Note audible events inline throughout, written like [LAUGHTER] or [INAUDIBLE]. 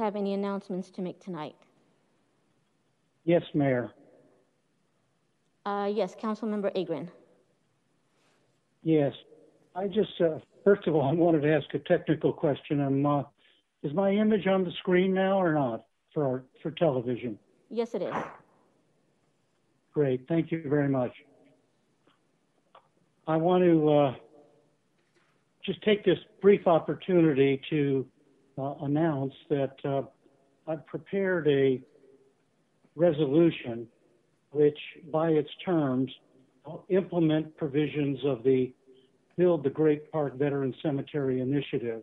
have any announcements to make tonight? Yes, Mayor. Uh, yes, Councilmember Agran. Yes. I just, uh, first of all, [LAUGHS] I wanted to ask a technical question. Um, uh, is my image on the screen now or not for our, for television? Yes, it is. Great. Thank you very much. I want to uh, just take this brief opportunity to announce that uh, I've prepared a resolution which, by its terms, will implement provisions of the Build the Great Park Veteran Cemetery Initiative.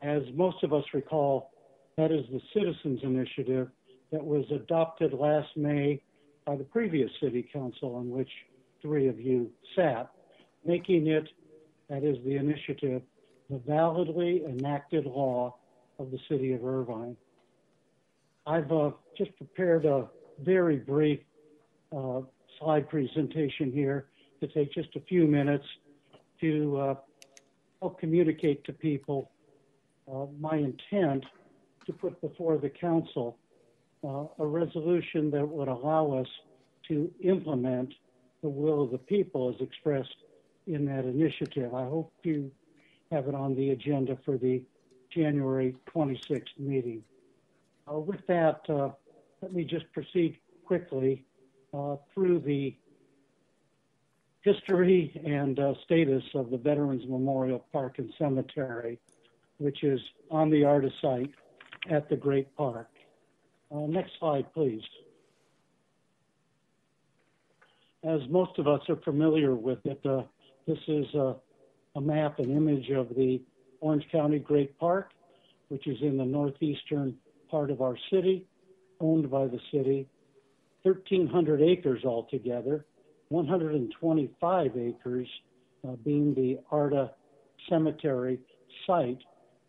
As most of us recall, that is the citizens initiative that was adopted last May by the previous city council on which three of you sat, making it, that is the initiative, the validly enacted law of the city of Irvine. I've uh, just prepared a very brief uh, slide presentation here to take just a few minutes to uh, help communicate to people my intent to put before the council a resolution that would allow us to implement the will of the people as expressed in that initiative. I hope you have it on the agenda for the January 26th meeting. Uh, with that, uh, let me just proceed quickly uh, through the history and uh, status of the Veterans Memorial Park and Cemetery, which is on the ARDA site at the Great Park. Uh, next slide, please. As most of us are familiar with it, uh, this is a, map, an image of the Orange County Great Park, which is in the northeastern part of our city, owned by the city. 1,300 acres altogether, 125 acres uh, being the Arda Cemetery site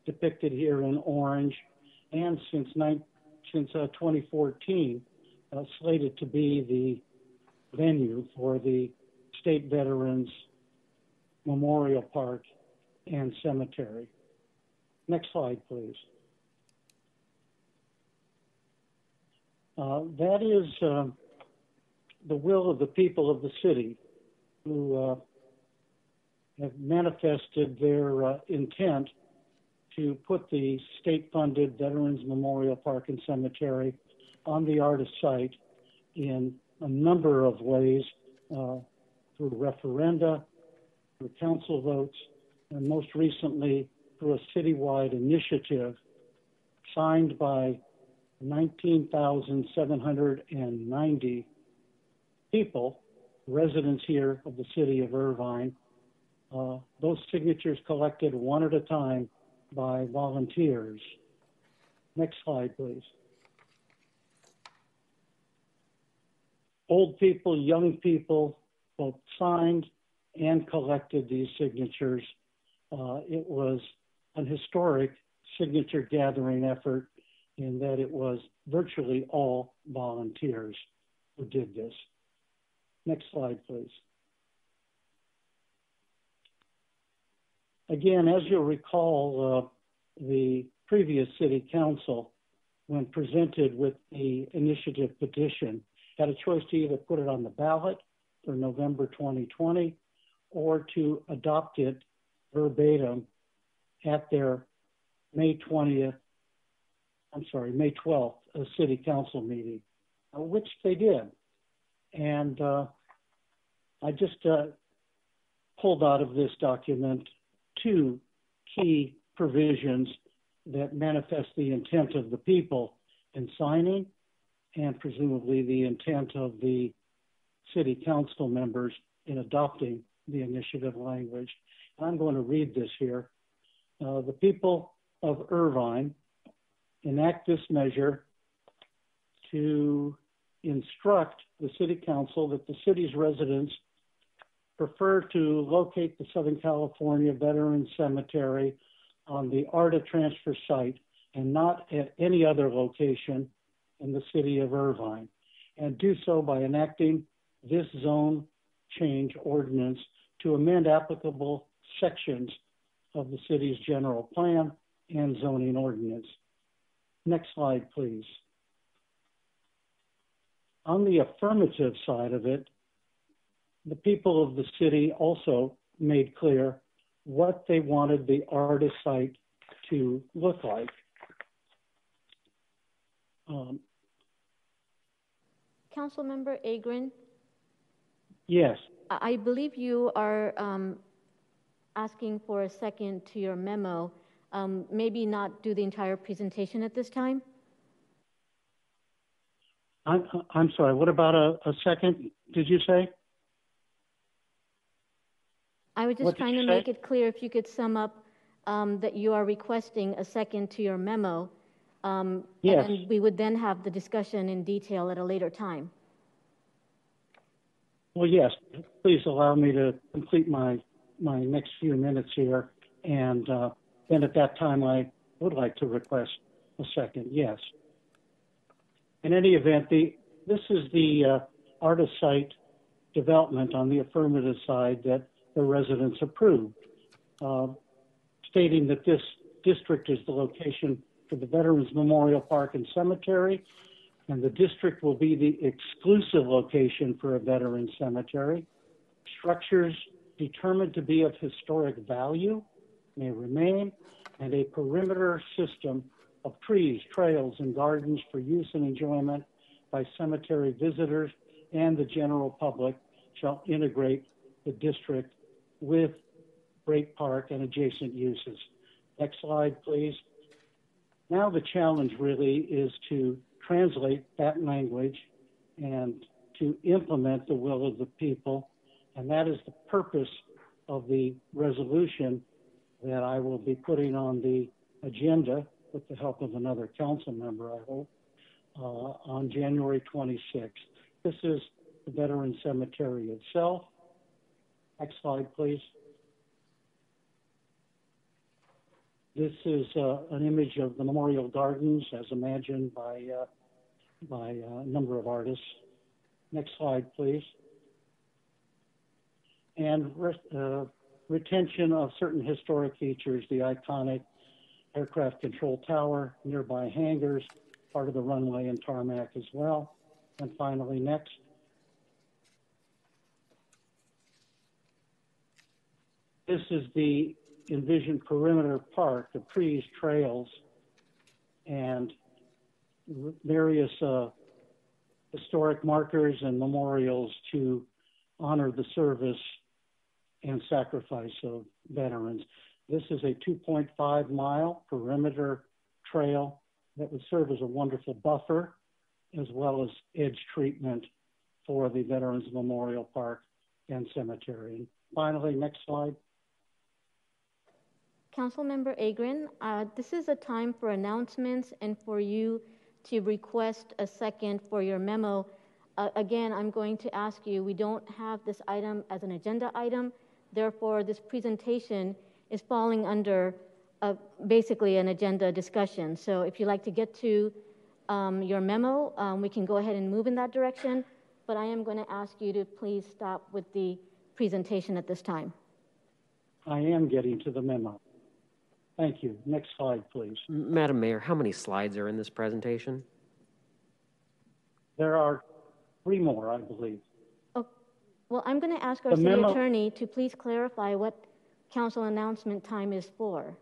depicted here in orange, and since, since uh, 2014, uh, slated to be the venue for the State Veterans Memorial Park and Cemetery. Next slide, please. Uh, that is uh, the will of the people of the city who uh, have manifested their uh, intent to put the state-funded Veterans Memorial Park and Cemetery on the ARDA site in a number of ways uh, through referenda, through council votes, and most recently through a citywide initiative signed by 19,790 people, residents here of the city of Irvine. Uh, those signatures collected one at a time by volunteers. Next slide, please. Old people, young people, both signed and collected these signatures. Uh, it was an historic signature gathering effort in that it was virtually all volunteers who did this. Next slide, please. Again, as you'll recall, uh, the previous city council, when presented with the initiative petition, had a choice to either put it on the ballot for November 2020 or to adopt it verbatim at their May 20th I'm sorry, May 12th city council meeting, uh, which they did. And uh, I just uh, pulled out of this document two key provisions that manifest the intent of the people in signing and presumably the intent of the city council members in adopting the initiative language. I'm going to read this here. Uh, the people of Irvine enact this measure to instruct the city council that the city's residents prefer to locate the Southern California Veterans Cemetery on the ARDA transfer site and not at any other location in the city of Irvine, and do so by enacting this zone change ordinance to amend applicable sections of the city's general plan and zoning ordinance. Next slide, please. On the affirmative side of it, the people of the city also made clear what they wanted the ARDA site to look like. Um, Councilmember Agrin, yes, I believe you are um, asking for a second to your memo. Um, Maybe not do the entire presentation at this time? I'm, I'm sorry, what about a, a second, did you say? I was just did trying to say? make it clear if you could sum up um, that you are requesting a second to your memo. um, Yes. And we would then have the discussion in detail at a later time. Well, yes, please allow me to complete my, my next few minutes here. And uh, then at that time, I would like to request a second, yes. In any event, the, this is the uh, ARDA site development on the affirmative side that the residents approved, uh, stating that this district is the location for the Veterans Memorial Park and Cemetery, and the district will be the exclusive location for a veteran cemetery. Structures determined to be of historic value may remain, and a perimeter system of trees, trails, and gardens for use and enjoyment by cemetery visitors and the general public shall integrate the district with Great Park and adjacent uses. Next slide, please. Now the challenge really is to translate that language and to implement the will of the people. And that is the purpose of the resolution that I will be putting on the agenda with the help of another council member, I hope, uh, on January 26th. This is the Veteran Cemetery itself. Next slide, please. This is uh, an image of the Memorial Gardens as imagined by, uh, by uh, a number of artists. Next slide, please. And re- uh, retention of certain historic features, the iconic aircraft control tower, nearby hangars, part of the runway and tarmac as well. And finally, next. This is the envisioned perimeter park, the trees, trails, and various uh, historic markers and memorials to honor the service and sacrifice of veterans. This is a 2.5 mile perimeter trail that would serve as a wonderful buffer as well as edge treatment for the Veterans Memorial Park and Cemetery. And finally, next slide. Councilmember Agran, uh, this is a time for announcements and for you to request a second for your memo. Uh, Again, I'm going to ask you, we don't have this item as an agenda item. Therefore, this presentation is falling under uh, basically an agenda discussion. So if you'd like to get to um, your memo, um, we can go ahead and move in that direction. But I am going to ask you to please stop with the presentation at this time. I am getting to the memo. Thank you. Next slide, please. Madam Mayor, how many slides are in this presentation? There are three more, I believe. Oh, well, I'm going to ask our The city memo- attorney to please clarify what council announcement time is for.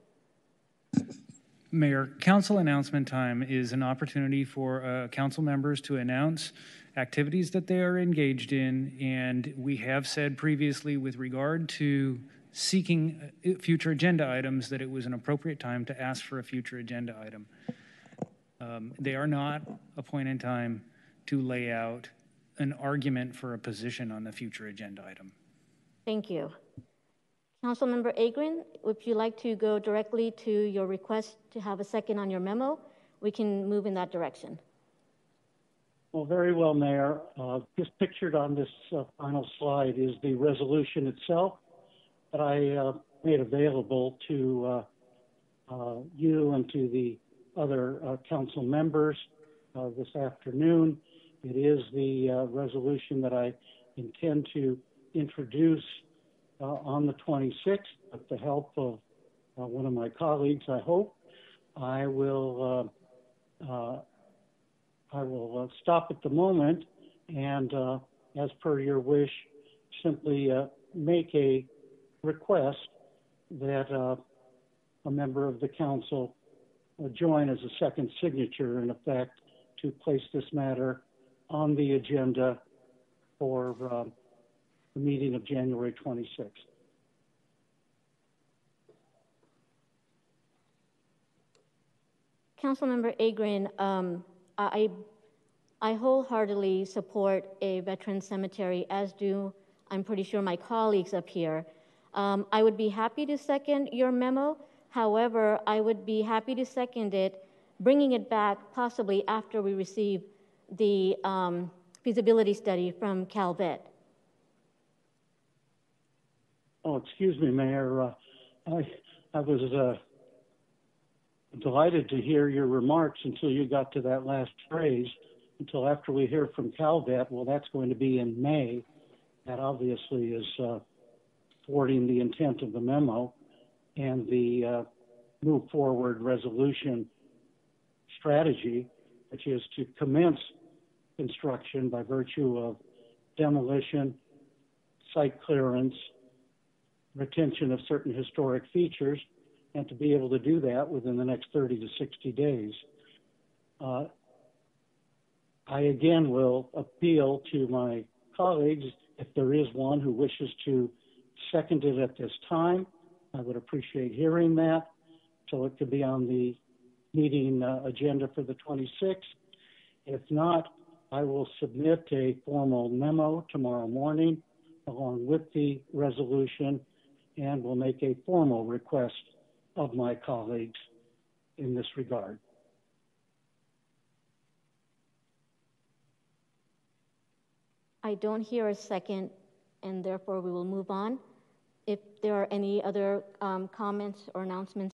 Mayor, council announcement time is an opportunity for uh, council members to announce activities that they are engaged in. And we have said previously with regard to seeking uh, future agenda items that it was an appropriate time to ask for a future agenda item. Um, They are not a point in time to lay out an argument for a position on the future agenda item. Thank you. Councilmember Agran, if you'd like to go directly to your request to have a second on your memo, we can move in that direction. Well, very well, Mayor. Uh, just pictured on this uh, final slide is the resolution itself that I uh, made available to uh, uh, you and to the other uh, council members uh, this afternoon. It is the uh, resolution that I intend to introduce on the 26th with the help of one of my colleagues, I hope. I will I will stop at the moment and, as per your wish, simply make a request that uh, a member of the council uh, join as a second signature, in effect, to place this matter on the agenda for uh, the meeting of January 26th. Councilmember Agran, um, I, I wholeheartedly support a veteran cemetery, as do, I'm pretty sure, my colleagues up here. Um, I would be happy to second your memo. However, I would be happy to second it, bringing it back possibly after we receive the um, feasibility study from CalVet. Oh, excuse me, Mayor. Uh, I, I was uh, delighted to hear your remarks until you got to that last phrase. Until after we hear from CalVet, well, that's going to be in May. That obviously is uh, thwarting the intent of the memo and the uh, move forward resolution strategy, which is to commence construction by virtue of demolition, site clearance, retention of certain historic features, and to be able to do that within the next 30 to 60 days. Uh, I again will appeal to my colleagues if there is one who wishes to second it at this time. I would appreciate hearing that so it could be on the meeting uh, agenda for the 26th. If not, I will submit a formal memo tomorrow morning along with the resolution and will make a formal request of my colleagues in this regard. I don't hear a second, and therefore we will move on. If there are any other um, comments or announcements